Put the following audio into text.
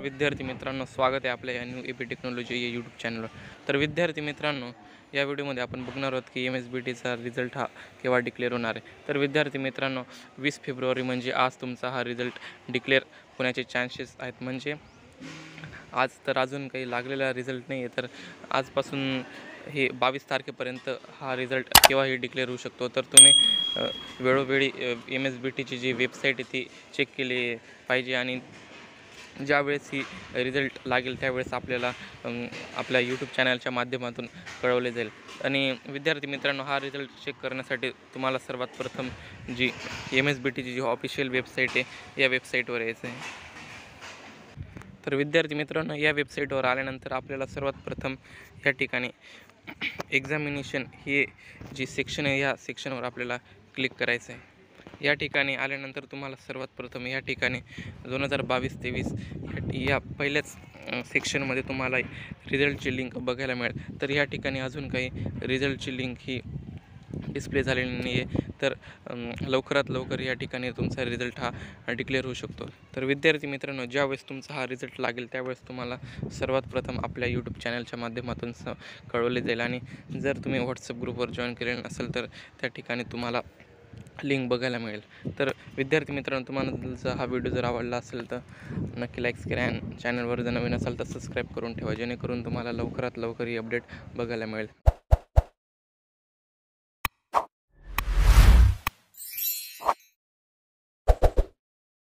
विद्यार्थी मित्रांनो स्वागत आहे आपल्या या न्यू ए पी टेक्नॉलॉजी या यूट्यूब चॅनलवर तर विद्यार्थी मित्रांनो या व्हिडिओमध्ये आपण बघणार आहोत की एम एस बी टीचा रिझल्ट हा केव्हा डिक्लेअर होणार आहे. तर विद्यार्थी मित्रांनो वीस फेब्रुवारी म्हणजे आज तुमचा हा रिझल्ट डिक्लेअर होण्याचे चान्सेस आहेत. म्हणजे आज तर अजून काही लागलेला रिझल्ट नाही आहे तर आजपासून हे बावीस तारखेपर्यंत हा रिझल्ट केव्हाही डिक्लेअर होऊ शकतो. तर तुम्ही वेळोवेळी एम एस बी टीची जी वेबसाईट आहे ती चेक केली पाहिजे आणि ज्यावेळेस ही रिझल्ट लागेल त्यावेळेस आपल्याला आपल्या यूट्यूब चॅनलच्या माध्यमातून कळवले जाईल. आणि विद्यार्थी मित्रांनो हा रिझल्ट चेक करण्यासाठी तुम्हाला सर्वात प्रथम जी एम एस बी टीची जी ऑफिशियल वेबसाईट आहे या वेबसाईटवर यायचं आहे तर विद्यार्थी मित्रांनो या वेबसाईटवर आल्यानंतर आपल्याला सर्वात प्रथम या ठिकाणी एक्झामिनेशन ही जी सेक्शन आहे या सेक्शनवर आपल्याला क्लिक करायचं आहे या ठिकाणी आल्यानंतर तुम्हाला सर्वात प्रथम या ठिकाणी दोन हजार बावीस तेवीस या पहिल्याच सेक्शनमध्ये तुम्हाला रिझल्टची लिंक बघायला मिळेल. तर या ठिकाणी अजून काही रिझल्टची लिंक ही डिस्प्ले झालेली नाही आहे तर लवकरात लवकर या ठिकाणी तुमचा रिझल्ट हा डिक्लेअर होऊ शकतो. तर विद्यार्थी मित्रांनो ज्यावेळेस तुमचा हा रिझल्ट लागेल त्यावेळेस तुम्हाला सर्वात प्रथम आपल्या यूट्यूब चॅनलच्या माध्यमातून स कळवले जाईल. आणि जर तुम्ही व्हॉट्सअप ग्रुपवर जॉईन केले नसेल तर त्या ठिकाणी तुम्हाला लिंक बघायला मिळेल. तर विद्यार्थी मित्रांनो तुम्हाला जर हा व्हिडिओ जर आवडला असेल तर नक्की लाईक्स करा आणि चॅनलवर जर नवीन असाल तर सबस्क्राईब करून ठेवा. जेणेकरून तुम्हाला लवकरात लवकर ही अपडेट बघायला मिळेल.